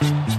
Bye.